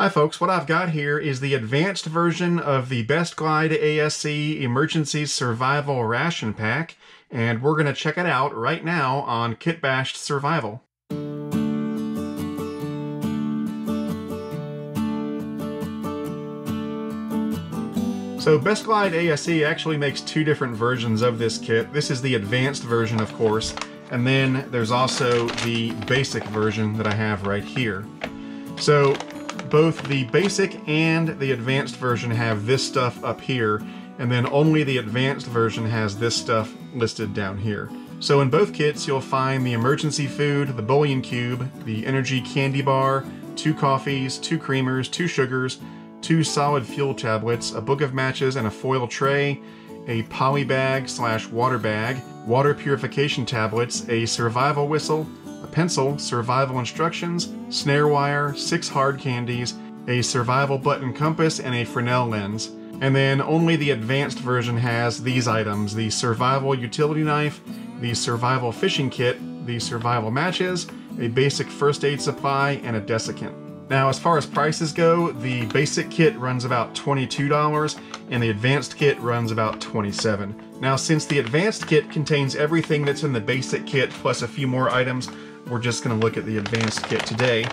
Hi folks, what I've got here is the advanced version of the Best Glide ASE Emergency Survival Ration Pack, and we're going to check it out right now on Kitbashed Survival. So Best Glide ASE actually makes two different versions of this kit. This is the advanced version, of course, and then there's also the basic version that I have right here. So both the basic and the advanced version have this stuff up here, and then only the advanced version has this stuff listed down here. So in both kits, you'll find the emergency food, the bouillon cube, the energy candy bar, two coffees, two creamers, two sugars, two solid fuel tablets, a book of matches and a foil tray, a poly bag slash water bag, water purification tablets, a survival whistle, pencil, survival instructions, snare wire, six hard candies, a survival button compass, and a Fresnel lens. And then only the advanced version has these items, the survival utility knife, the survival fishing kit, the survival matches, a basic first aid supply, and a desiccant. Now, as far as prices go, the basic kit runs about $22 and the advanced kit runs about 27. Now, since the advanced kit contains everything that's in the basic kit plus a few more items, we're just going to look at the advanced kit today.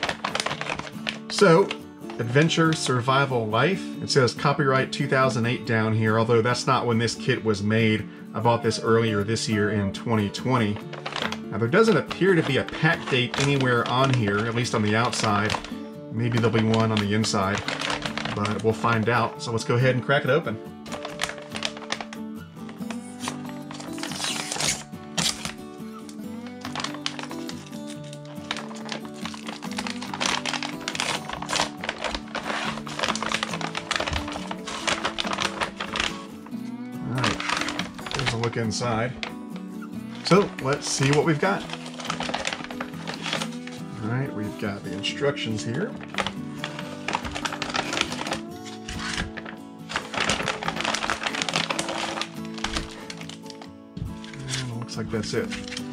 So, Adventure Survival Life. It says copyright 2008 down here, although that's not when this kit was made. I bought this earlier this year in 2020. Now there doesn't appear to be a pack date anywhere on here, at least on the outside. Maybe there'll be one on the inside, but we'll find out. So let's go ahead and crack it open. Look inside. So let's see what we've got. All right, we've got the instructions here. And looks like that's it.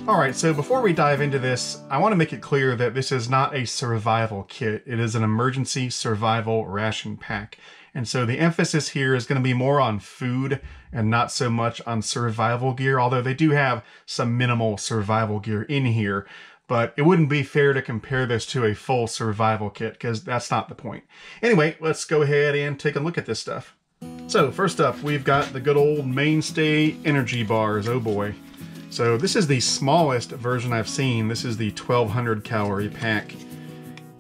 All right, so before we dive into this, I want to make it clear that this is not a survival kit. It is an emergency survival ration pack. And so the emphasis here is going to be more on food and not so much on survival gear, although they do have some minimal survival gear in here. But it wouldn't be fair to compare this to a full survival kit because that's not the point. Anyway, let's go ahead and take a look at this stuff. So first up, we've got the good old mainstay energy bars. Oh boy. So this is the smallest version I've seen. This is the 1200 calorie pack.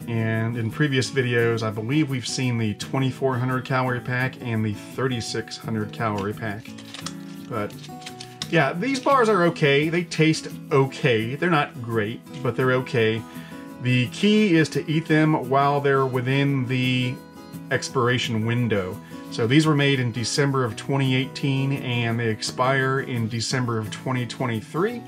And in previous videos, I believe we've seen the 2400 calorie pack and the 3600 calorie pack. But yeah, these bars are okay. They taste okay. They're not great, but they're okay. The key is to eat them while they're within the expiration window. So these were made in December of 2018 and they expire in December of 2023.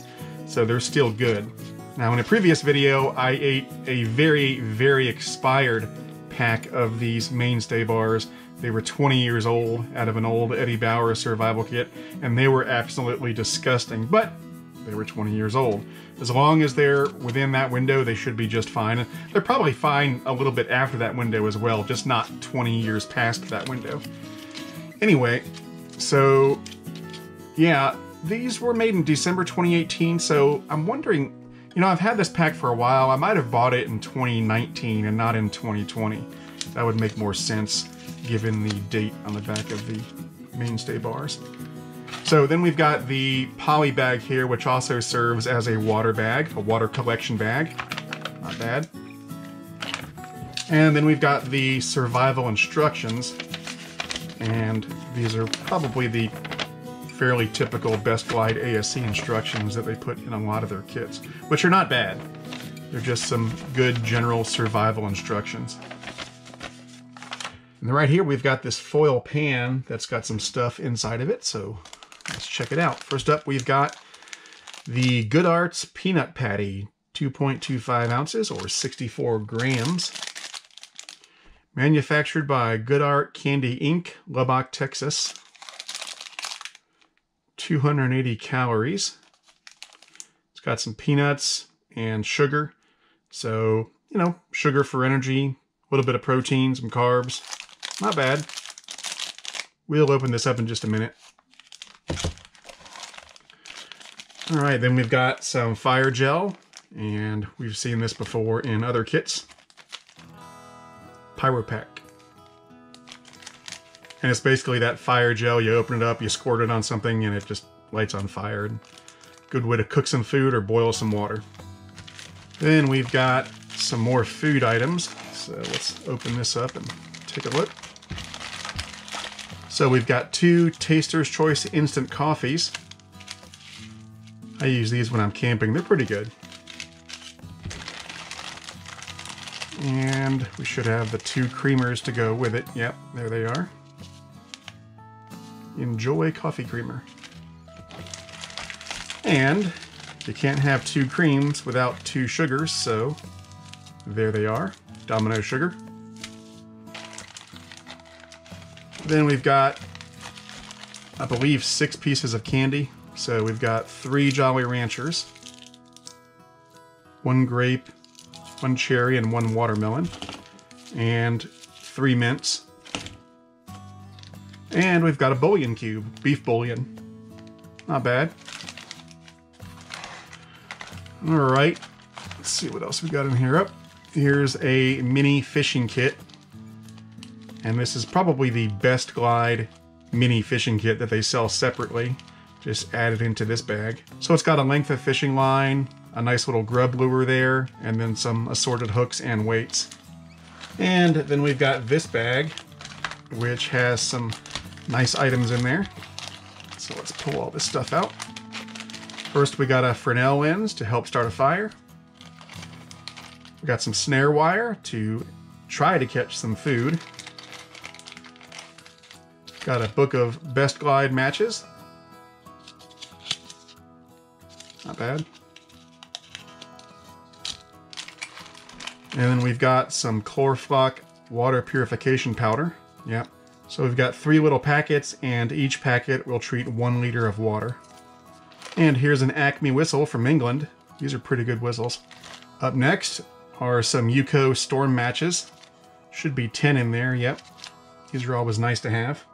So they're still good. Now in a previous video, I ate a very, very expired pack of these mainstay bars. They were 20 years old out of an old Eddie Bauer survival kit, and they were absolutely disgusting, but they were 20 years old. As long as they're within that window, they should be just fine. They're probably fine a little bit after that window as well, just not 20 years past that window. Anyway, so yeah, these were made in December 2018, so I'm wondering you know, I've had this pack for a while. I might have bought it in 2019 and not in 2020. That would make more sense given the date on the back of the mainstay bars. So then we've got the poly bag here, which also serves as a water bag, a water collection bag. Not bad. And then we've got the survival instructions. And these are probably the fairly typical Best Glide ASE instructions that they put in a lot of their kits, which are not bad. They're just some good general survival instructions. And right here we've got this foil pan that's got some stuff inside of it, so let's check it out. First up we've got the Goodart's Peanut Patty, 2.25 ounces or 64 grams. Manufactured by Goodart Candy Inc., Lubbock, Texas. 280 calories. It's got some peanuts and sugar. So, you know, sugar for energy, a little bit of protein, some carbs. Not bad. We'll open this up in just a minute. All right, then we've got some fire gel, and we've seen this before in other kits. Pyropack. And it's basically that fire gel. You open it up, you squirt it on something, and it just lights on fire. Good way to cook some food or boil some water. Then we've got some more food items. So let's open this up and take a look. So we've got two Taster's Choice instant coffees. I use these when I'm camping. They're pretty good. And we should have the two creamers to go with it. Yep, there they are. Enjoy coffee creamer. And you can't have two creams without two sugars, so there they are. Domino sugar. Then we've got, I believe, six pieces of candy. So we've got three Jolly Ranchers, one grape, one cherry, and one watermelon, and three mints. And we've got a bouillon cube, beef bouillon. Not bad. All right, let's see what else we got in here. Up here's a mini fishing kit, and this is probably the best glide mini fishing kit that they sell separately just add it into this bag. So it's got a length of fishing line, a nice little grub lure there, and then some assorted hooks and weights. And then we've got this bag, which has some nice items in there. So let's pull all this stuff out. First, we got a Fresnel lens to help start a fire. We got some snare wire to try to catch some food. Got a book of best glide matches Not bad. And then we've got some Chlor-floc water purification powder. Yep. So we've got three little packets and each packet will treat one liter of water. And here's an Acme whistle from England. These are pretty good whistles. Up next are some UCO storm matches. Should be 10 in there, yep. These are always nice to have.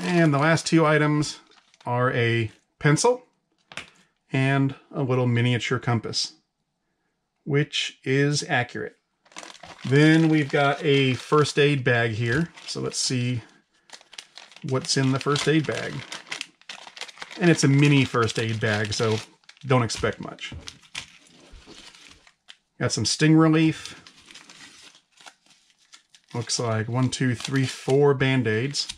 And the last two items are a pencil and a little miniature compass, which is accurate. Then we've got a first aid bag here. So let's see what's in the first aid bag. And it's a mini first aid bag, so don't expect much. Got some sting relief. Looks like one, two, three, four band-aids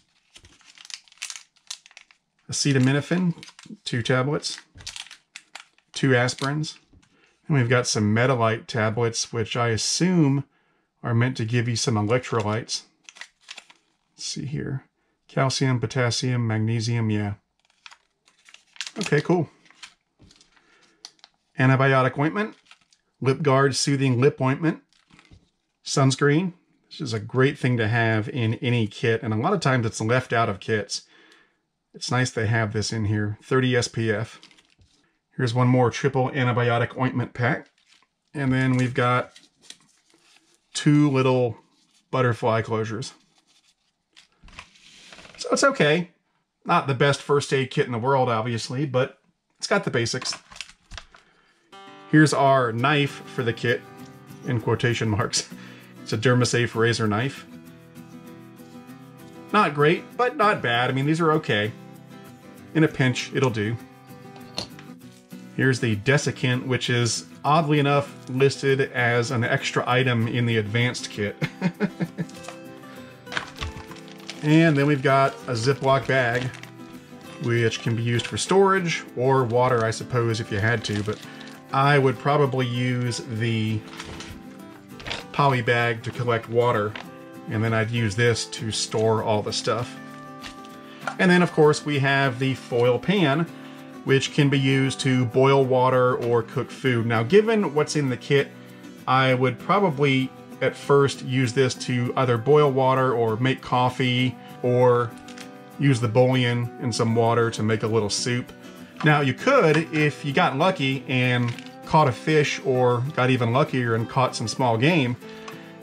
acetaminophen, two tablets, two aspirins, and we've got some Medi-Lyte tablets, which I assume are meant to give you some electrolytes. Let's see here. Calcium, potassium, magnesium, yeah. Okay, cool. Antibiotic ointment, Lip Guard Soothing Lip Ointment, sunscreen. This is a great thing to have in any kit, and a lot of times it's left out of kits. It's nice they have this in here. 30 SPF. Here's one more triple antibiotic ointment pack. And then we've got two little butterfly closures. So it's okay. Not the best first aid kit in the world, obviously, but it's got the basics. Here's our knife for the kit, in quotation marks. It's a Dermasafe razor knife. Not great, but not bad. I mean, these are okay. In a pinch, it'll do. Here's the desiccant, which is oddly enough listed as an extra item in the advanced kit. and then we've got a Ziploc bag, which can be used for storage or water, I suppose, if you had to, but I would probably use the poly bag to collect water and then I'd use this to store all the stuff. And then of course we have the foil pan, which can be used to boil water or cook food. Now given what's in the kit, I would probably at first use this to either boil water or make coffee or use the bouillon in some water to make a little soup. Now you could, if you got lucky and caught a fish or got even luckier and caught some small game,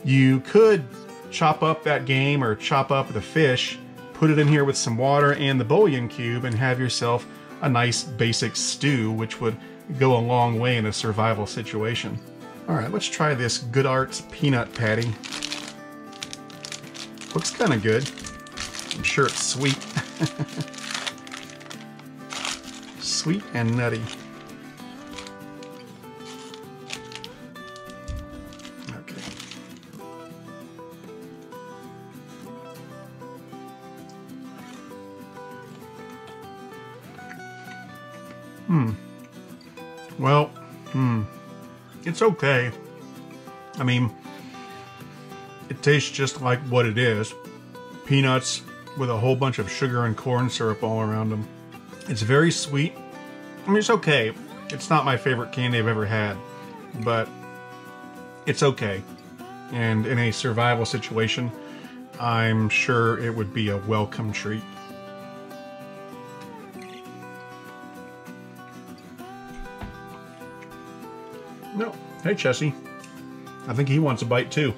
you could chop up that game or chop up the fish, put it in here with some water and the bouillon cube and have yourself a nice basic stew, which would go a long way in a survival situation. All right, let's try this Goodart's peanut patty. Looks kind of good. I'm sure it's sweet. sweet and nutty. Hmm. Well, hmm. It's okay. I mean, it tastes just like what it is. Peanuts with a whole bunch of sugar and corn syrup all around them. It's very sweet. I mean, it's okay. It's not my favorite candy I've ever had, but it's okay. And in a survival situation, I'm sure it would be a welcome treat. Hey, Chessie. I think he wants a bite too.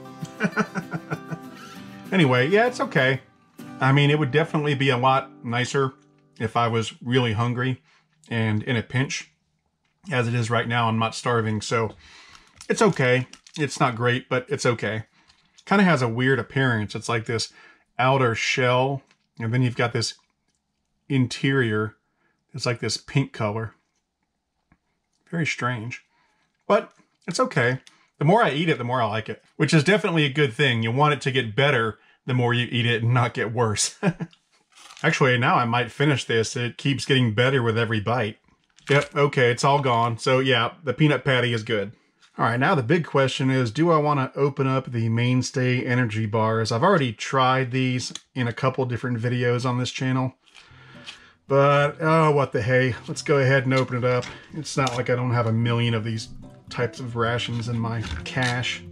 anyway, yeah, it's okay. I mean, it would definitely be a lot nicer if I was really hungry and in a pinch. As it is right now, I'm not starving, so it's okay. It's not great, but it's okay. Kind of has a weird appearance. It's like this outer shell, and then you've got this interior. It's like this pink color. Very strange. But it's okay. The more I eat it, the more I like it, which is definitely a good thing. You want it to get better the more you eat it and not get worse. Actually, now I might finish this. It keeps getting better with every bite. Yep, okay, it's all gone. So yeah, the peanut patty is good. All right, now the big question is, do I want to open up the Mainstay energy bars? I've already tried these in a couple different videos on this channel. But, oh, what the hey. Let's go ahead and open it up. It's not like I don't have a million of these types of rations in my cache.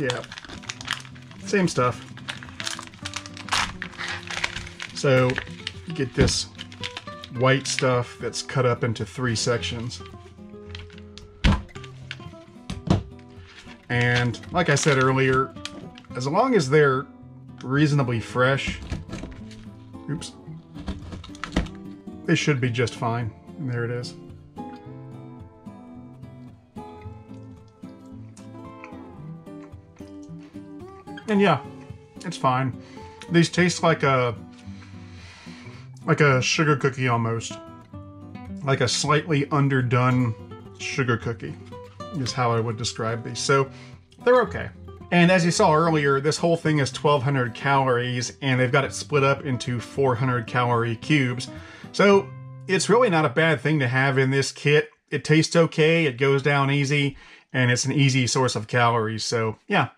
Yeah, same stuff. So you get this white stuff that's cut up into three sections. And like I said earlier, as long as they're reasonably fresh, oops, they should be just fine. And there it is. And yeah, it's fine. These taste like a like a sugar cookie almost. Like a slightly underdone sugar cookie is how I would describe these. So they're okay. And as you saw earlier, this whole thing is 1200 calories and they've got it split up into 400 calorie cubes. So it's really not a bad thing to have in this kit. It tastes okay, it goes down easy, and it's an easy source of calories. So yeah.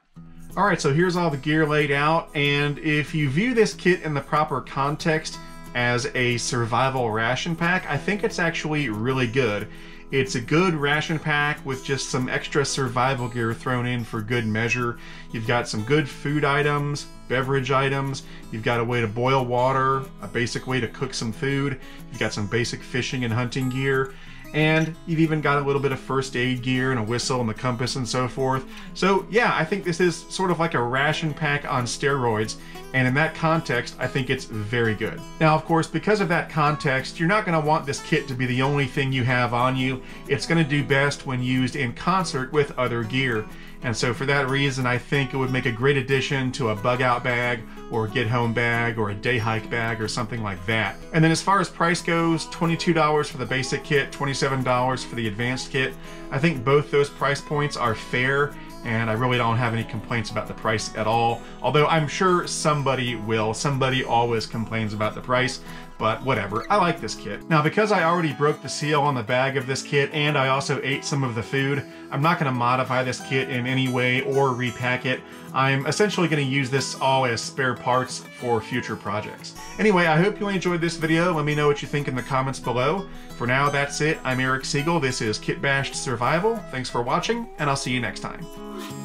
All right, so here's all the gear laid out. And if you view this kit in the proper context as a survival ration pack, I think it's actually really good. It's a good ration pack with just some extra survival gear thrown in for good measure. You've got some good food items, beverage items, you've got a way to boil water, a basic way to cook some food, you've got some basic fishing and hunting gear, and you've even got a little bit of first aid gear and a whistle and the compass and so forth. So yeah, I think this is sort of like a ration pack on steroids, and in that context, I think it's very good. Now, of course, because of that context, you're not gonna want this kit to be the only thing you have on you. It's gonna do best when used in concert with other gear. And so for that reason, I think it would make a great addition to a bug out bag or a get home bag or a day hike bag or something like that. And then as far as price goes, $22 for the basic kit, $27 for the advanced kit. I think both those price points are fair and I really don't have any complaints about the price at all. Although I'm sure somebody will. Somebody always complains about the price, but whatever. I like this kit. Now, because I already broke the seal on the bag of this kit and I also ate some of the food, I'm not gonna modify this kit in any way or repack it. I'm essentially gonna use this all as spare parts for future projects. Anyway, I hope you enjoyed this video. Let me know what you think in the comments below. For now, that's it. I'm Eric Siegel. This is Kitbashed Survival. Thanks for watching, and I'll see you next time.